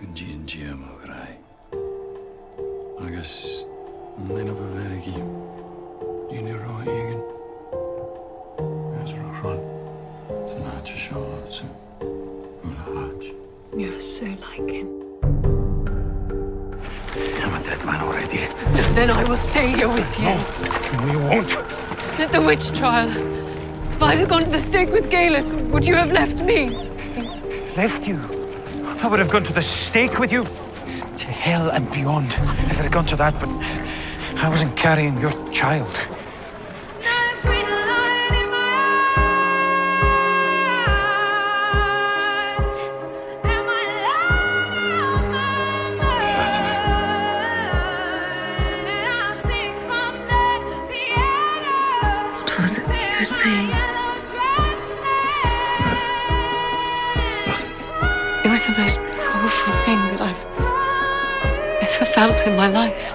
Gunjin Giamo Grai. Agus Lena Baverigi. Uniro Egan. As Rochron. Tanacha Shaw. Ula Hatch. You're so like him. I'm a dead man already. Then I will stay here with you. No, you won't. At the witch trial. If I had gone to the stake with Geillis, would you have left me? Left you? I would have gone to the stake with you. To hell and beyond if it had gone to that, but I wasn't carrying your child. What was it that you were saying? It was the most powerful thing that I've ever felt in my life.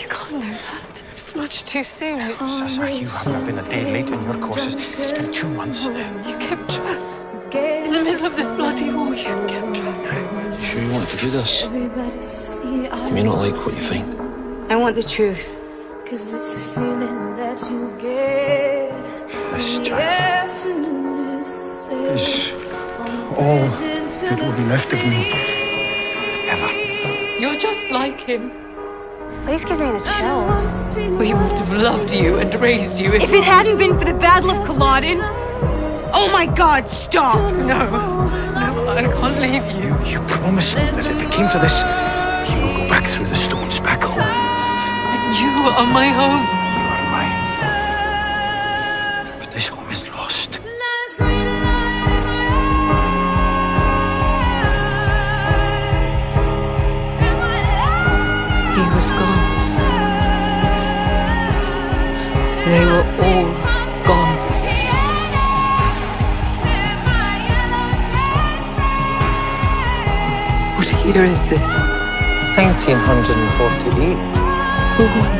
You can't know that. It's much too soon. Sasa, oh, you haven't been a day late in your courses. It's been two months now. You kept track. In the middle of this bloody war, you kept track. You sure you want to do this? Everybody see I You may not like what you find. I want the truth. Cause it's a feeling all that will be left of me. Ever. You're just like him. This place gives me the chills. We would have loved you and raised you if, If it hadn't been for the Battle of Culloden, oh my God, stop! No, no, I can't leave you. You promised me that if it came to this, you would go back through the stones back home. But You are my home. You are mine. But this home is lost. Was gone. They were all gone. What year is this? 1948. Who won?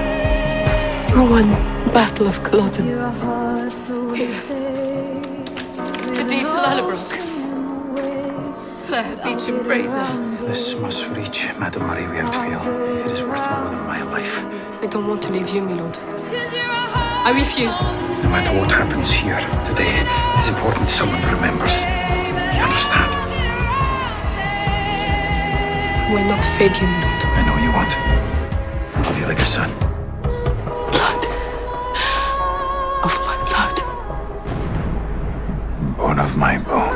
Who won the Battle of Culloden? Your heart, so they say. The deed to Lallybroch. Claire, Beauchamp, Fraser. This must reach Madame Marie Wieldfield. It is I don't want to leave you, my lord. I refuse. No matter what happens here today, it's important someone remembers. You understand? I will not fail you, my lord. I know you won't. I love you like a son. Blood. Of my blood. Bone of my bone.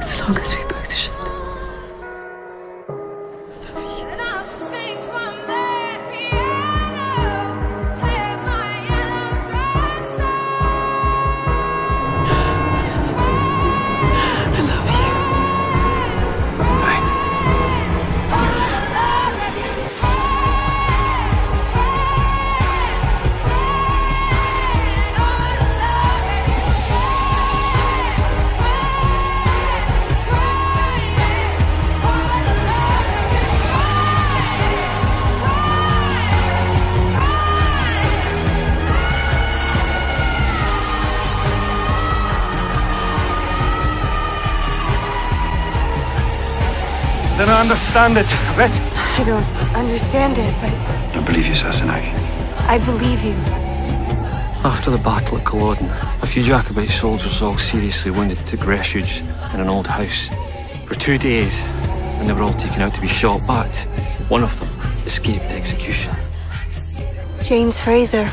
As long as we both should. Then I understand it, Vet. I don't understand it, but I don't believe you, Sassenach. I believe you. After the battle at Culloden, a few Jacobite soldiers, all seriously wounded, took refuge in an old house. For two days, and they were all taken out to be shot, but one of them escaped execution. James Fraser.